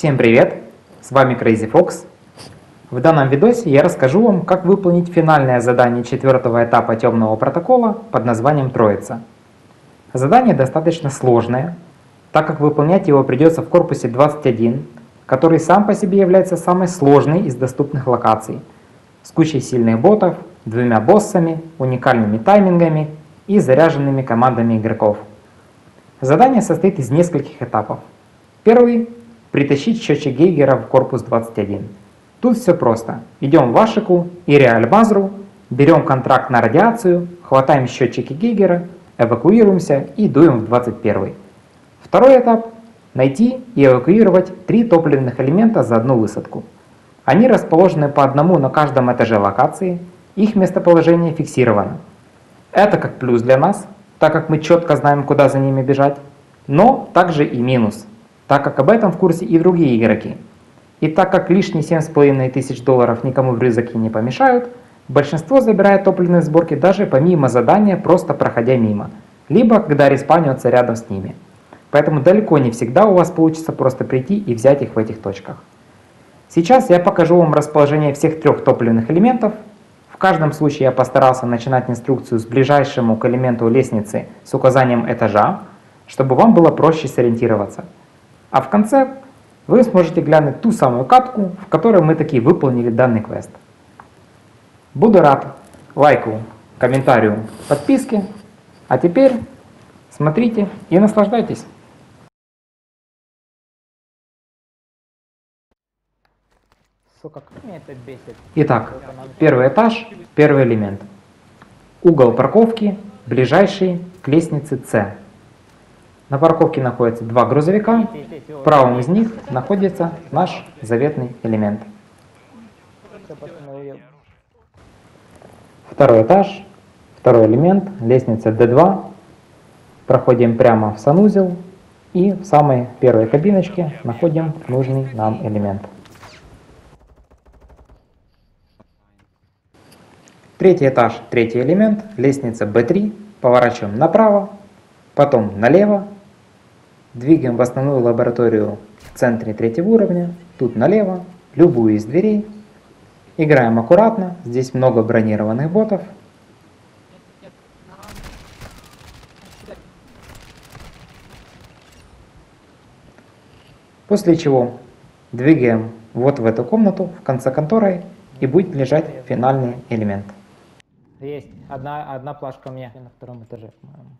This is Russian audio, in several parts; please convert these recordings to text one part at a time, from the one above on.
Всем привет! С вами Crazy Fox. В данном видосе я расскажу вам, как выполнить финальное задание четвертого этапа темного протокола под названием Троица. Задание достаточно сложное, так как выполнять его придется в корпусе 21, который сам по себе является самой сложной из доступных локаций, с кучей сильных ботов, двумя боссами, уникальными таймингами и заряженными командами игроков. Задание состоит из нескольких этапов. Первый – притащить счетчик Гейгера в корпус 21. Тут все просто. Идем в Вашику и Реальбазру, берем контракт на радиацию, хватаем счетчики Гейгера, эвакуируемся и дуем в 21. Второй этап – найти и эвакуировать три топливных элемента за одну высадку. Они расположены по одному на каждом этаже локации, их местоположение фиксировано. Это как плюс для нас, так как мы четко знаем, куда за ними бежать, но также и минус, так как об этом в курсе и другие игроки. И так как лишние 7,5 тысяч долларов никому в рюкзаке не помешают, большинство забирает топливные сборки даже помимо задания, просто проходя мимо, либо когда респаниуется рядом с ними. Поэтому далеко не всегда у вас получится просто прийти и взять их в этих точках. Сейчас я покажу вам расположение всех трех топливных элементов каждом случае я постарался начинать инструкцию с ближайшему к элементу лестницы с указанием этажа, чтобы вам было проще сориентироваться. А в конце вы сможете глянуть ту самую катку, в которой мы таки выполнили данный квест. Буду рад лайку, комментарию, подписке. А теперь смотрите и наслаждайтесь. Итак, первый этаж, первый элемент. Угол парковки, ближайший к лестнице С. На парковке находятся два грузовика, в правом из них находится наш заветный элемент. Второй этаж, второй элемент, лестница D2. Проходим прямо в санузел и в самой первой кабиночке находим нужный нам элемент. Третий этаж, третий элемент, лестница B3, поворачиваем направо, потом налево, двигаем в основную лабораторию в центре третьего уровня, тут налево, любую из дверей, играем аккуратно, здесь много бронированных ботов, После чего двигаем вот в эту комнату, в конце которой и будет лежать финальный элемент. Есть. Одна, одна плашка у меня на втором этаже, по-моему.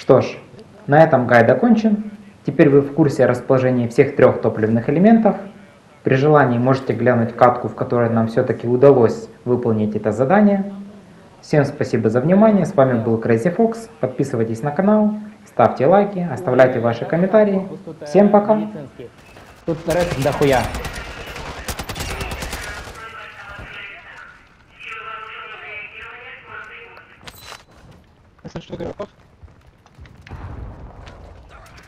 Что ж, на этом гайд окончен. Теперь вы в курсе расположения всех трех топливных элементов. При желании можете глянуть катку, в которой нам все-таки удалось выполнить это задание. Всем спасибо за внимание. С вами был Crazy Fox. Подписывайтесь на канал, ставьте лайки, оставляйте ваши комментарии. Всем пока. Тут рэп дохуя. Если что, игроков?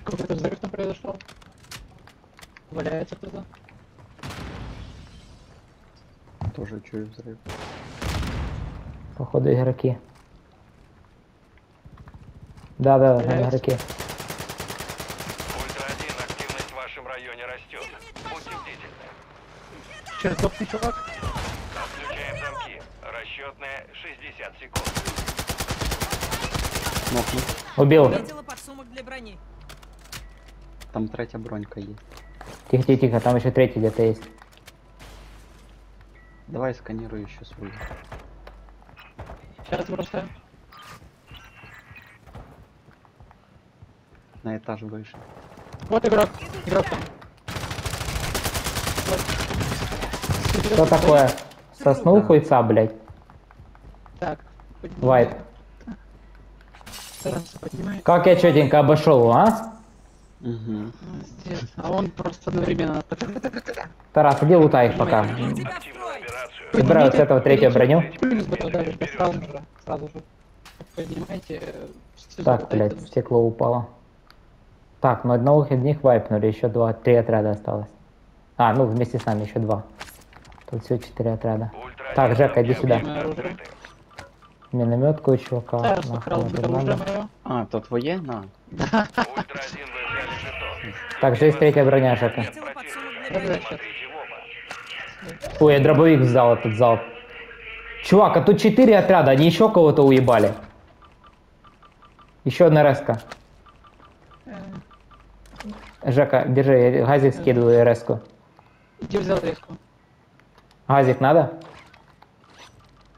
Какой-то взрыв там произошел. Валяется кто-то. Тоже чую взрыв. Походу игроки. Да, да, Валяются. игроки. Ультра-1, активность в вашем районе растет. Будьте бдительны. Сейчас топный чувак. Отключаем замки. Расчетная 60 секунд. Убил. Видела подсумок для брони. Там третя бронька є. Тихо, тихо, тихо, там еще третий где-то есть. Давай сканируй еще свою. Сейчас бросаем. На этаж вышел. Вот игрок. Игрок там. Что такое? Соснул хуйца, блядь. Так. Вайп. Как я четенько обошел, а? Угу. А он просто одновременно. Тарас, иди лутай их пока. Собираю с этого третью броню. Плюс бы туда же, сразу же. Сразу же. Поднимайте. э, Так, блядь, стекло упало. Так, ну одного из них вайпнули, еще два, три отряда осталось. А, ну вместе с нами еще два. Тут всего четыре отряда. Ультра-1, Так, Жека, иди сюда. Минометку у чувака. Староста нахуй, украл оружие мое. А, то твое? На. Ультра-1 вы взяли жетон. Так, же есть третья броня, Жека. Ой, я дробовик взял этот залп. Чувак, а тут четыре отряда, они еще кого-то уебали. Еще одна реска. Жека, держи, я газик скидываю резку. Где взял резку? Газик надо?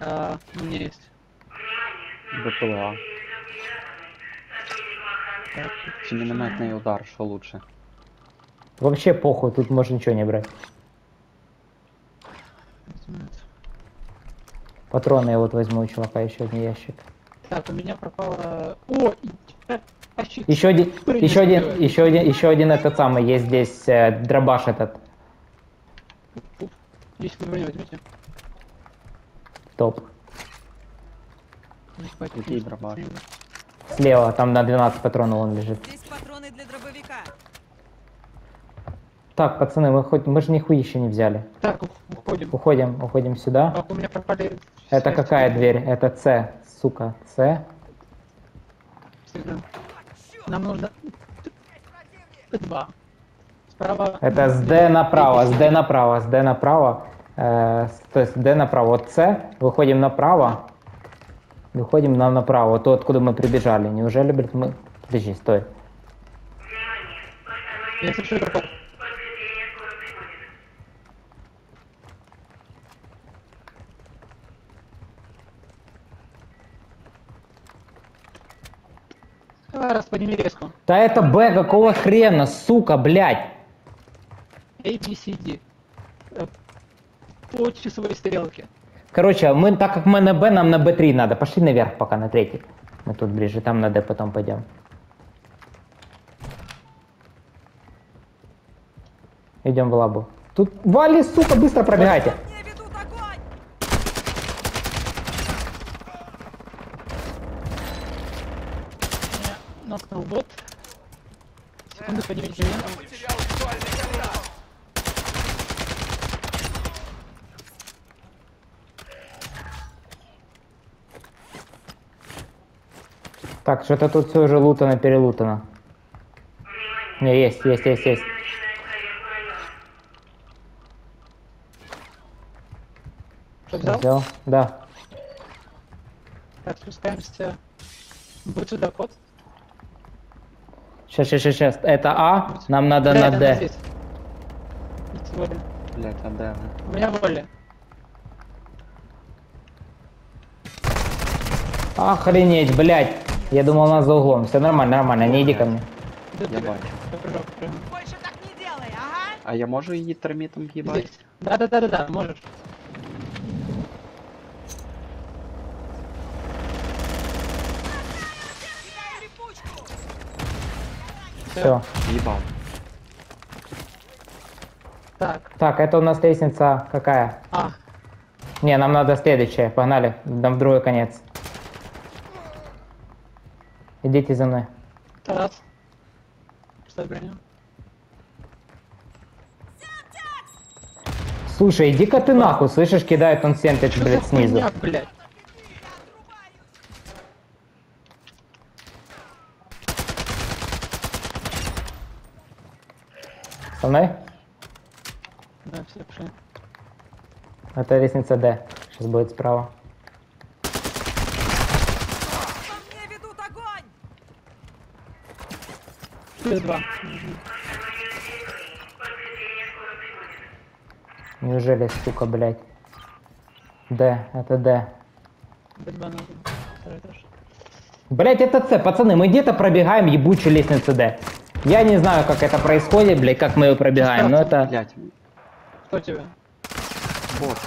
А, у меня есть. БПЛА. Так, Чи мінометний удар, що лучше? Вообще похуй, тут можно ничего не брать. Патроны я вот возьму у чувака, еще один ящик. Так, у меня пропало... О, и- э. Еще один, еще один, еще один, еще один этот самый, есть здесь э, дробаш этот. Если вы возьмете. Топ. Какие спасибо. Слева, там на 12 патронов он лежит. Здесь патроны для дробовика. Так, пацаны, мы хоть мы же нихуя еще не взяли. Так, ух- уходим. Уходим, уходим сюда. А, у меня пропали... Это все какая эти- дверь? Это С, сука, С. Нам нужно... Два. Справа... Это с Д направо, с Д направо, с Д направо. Э, то есть Д направо. Вот С, выходим направо. Выходим нам направо, то, откуда мы прибежали. Неужели, блядь, мы... Подожди, стой. Я слышу. Давай, раз подними резку. Да это Б, какого хрена, сука, блядь. A, B, C, D. Э, По часовой стрелке. Короче, мы, так как мы на Б, нам на Б3 надо. Пошли наверх пока, на третий. Мы тут ближе, там на Д потом пойдем. Идем в лабу. Тут вали, сука, быстро пробегайте. Нокнул бот. Секунду, поднимите меня. Так, что-то тут все уже лутано, перелутано. Не, есть, есть, есть, есть. Что взял? Да. Так, спускаемся. Вот сюда код. Сейчас, сейчас, сейчас, сейчас. Это А, нам надо Да, на Д. Блять, а ви? У меня воля. Охренеть, блядь. Я думал, нас за углом. Все нормально, нормально, не иди ко мне. До Я тебя. бачу. Я прыгал, прыгал. Больше так не делай, ага! А я можу її термітом в'їбати? Здесь. Да, да, да, да, да, можешь. Кидаю липучку! Все. В'їбав. Так, Так, это у нас лестница какая? а, Не, нам надо следующая. Погнали. Нам в другой конец. Идите за мной. Тарас. Что броню? Слушай, иди-ка ты нахуй, слышишь, кидает он Что блядь, снизу. хуйня, блядь? Со мной? Да, все, пошли. Это лестница Д. Сейчас будет справа. По мне ведут огонь! Плюс два. Неужели, сука, блядь? Д, это Д. Б2 нужно. Второй этаж. Блять, это С, пацаны, мы где-то пробегаем ебучую лестницу Д. Я не знаю, как это происходит, блядь, как мы ее пробегаем, но это... Блять, Кто тебя? боти.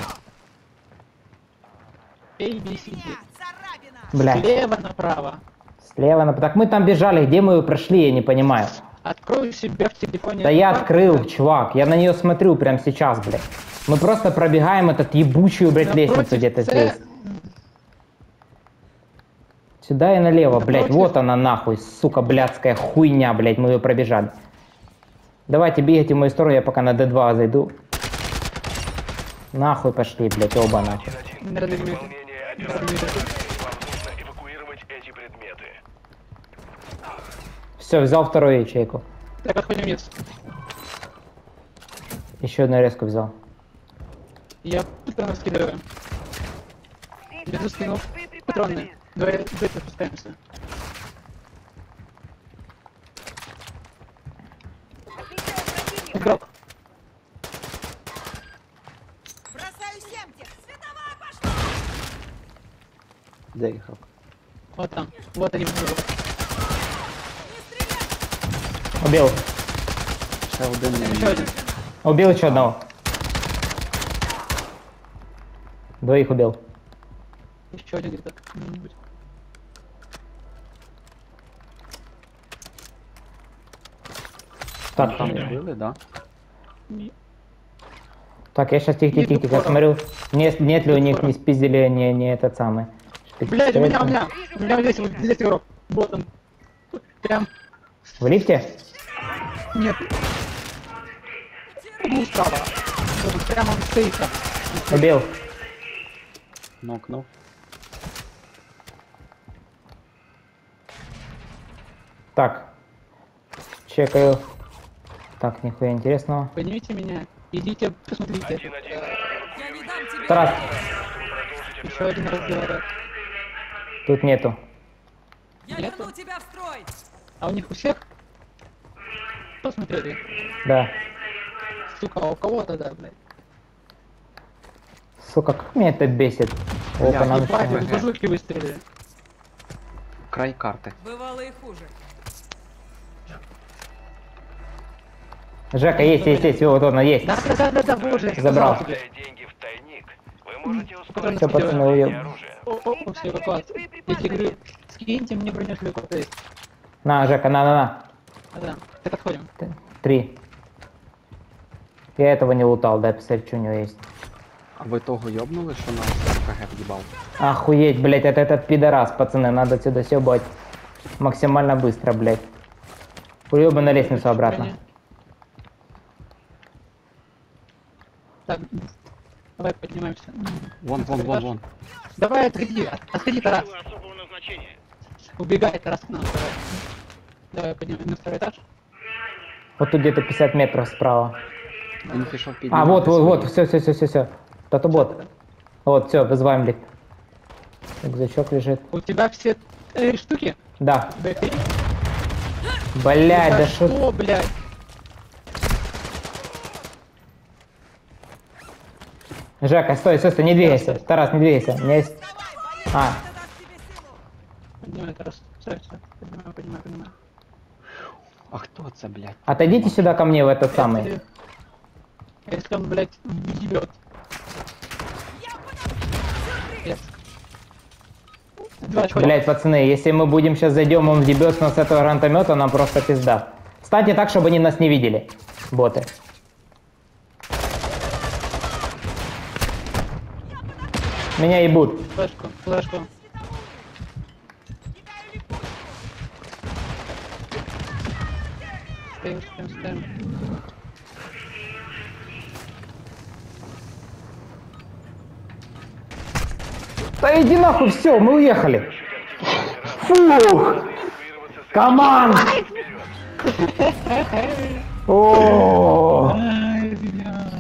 A, B, C, D. Меня, царапина! Блядь, Слева направо. Слева, на... так мы там бежали, где мы ее прошли, я не понимаю. Открой себя в телефоне. Да я открыл, чувак, я на нее смотрю прямо сейчас, блядь. Мы просто пробегаем этот ебучую, блядь, Напротив лестницу где-то здесь. Сюда и налево, блядь, Напротив. вот она нахуй, сука, блядская хуйня, блядь, мы ее пробежали. Давайте бегайте в мою сторону, я пока на D2 зайду. Нахуй пошли, блядь, оба нахуй. Нервный мир. Выполнение операции. Вам нужно эвакуировать эти предметы. Все, взял вторую ячейку. Так, отходим вниз. Еще одну резку взял. Я патроны скидываю. Без скинул. Патроны. Давай, давай спускаемся. Игрок. Бросаю семки! Световая пошла! Де ігрок? Вот там. Вот они. Убил. Не Еще один. Убил еще одного. Двоих убил. Еще один где-то. где-нибудь. Так, Там вбили, да? Так, я сейчас тихо, тихо, Нету тихо, я фора. смотрю, нет, нет ли у них не спиздили не, не этот самый. Блядь, у меня, у меня. У меня здесь, вот здесь игрок. Вот он. Прям. В лифте? Нет. Ну, справа. Вот Прямо он стоит там. Убил. Нокнув. Так. Чекаю. Так, нихуя интересного. Поднимите меня. Идите, посмотрите. Один-один. Я не дам тебе... Тарас, Еще один раз говорят. тут нету. Я Нету? верну тебя в строй! А у них у всех? Посмотрели. Да. Сука, а у кого тогда, блядь? Сука, как меня это бесит. Бля, Опа, нам Ебать, базуки выстрелили. Край карти. Бывало и хуже. Жека, есть, есть, есть, вот он, есть. Да, да, да, да, да, боже, Забрал. деньги в тайник, вы можете ускорить Все, пацаны, оружия. О, о, о, все. Я тебе говорю, скиньте мне бронежилет, вот есть. На, Жека, на, на, на. А, да. Так отходим. Т- Три. Я этого не лутал, дай посмотреть, что у него есть. А ви того йобнули, що нас РПГ в'їбав? Охуеть, блять, это этот пидорас, пацаны, надо отсюда съебать максимально быстро, блять. Уебы на лестницу обратно. Так, давай поднимаемся. Вон, вон, вон, вон. Давай, отходи, от- отходи, Тарас. Убегай, Тарас, к нам, давай. Давай, поднимаем на второй этаж. Вот тут где-то 50 метров справа. Він пішов А, піднімати вот, вот, свою. вот, все, все, все, все, все. Это бот. Вот, все, вызываем лифт. Рюкзачок лежит. У тебя все э, штуки? Да. Бэкери? Блять, да что, что... блядь? Жека, стой, стой, стой, не двигайся. Тарас, не двигайся. У меня есть... А, Это даст тебе силу! Поднимай, Тарас. Все, все. Поднимаю, поднимаю, поднимаю. А хто це, блядь? отойдите сюда ко мне в этот самый. Если- он, блядь, очка. Блять, пацаны, если мы будем сейчас зайдем, он въебется нас с этого гранатомета, нам просто пизда. Встаньте так, чтобы они нас не видели. Боты. Меня ебут. Флешку, флешку. Стоим, стоим, стоим. Да иди нахуй, все, мы уехали. Фух. Команд. О, Ай, бля.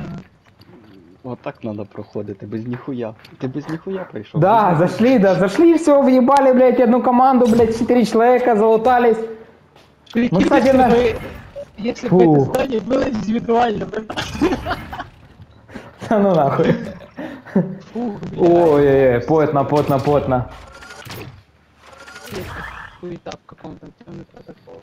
Отак треба проходити, без ніхуя. Ти без ніхуя прийшов. Да, зашли, да, зашли, все, въебали, блядь, одну команду, блядь, четыре человека, залутались. Ну, кстати, на- бы, если бы Фу. это здание было индивидуально, блин. Да ну нахуй. Ой-ой-ой, потно, потно, потно. Хуета в каком-то темный протокол.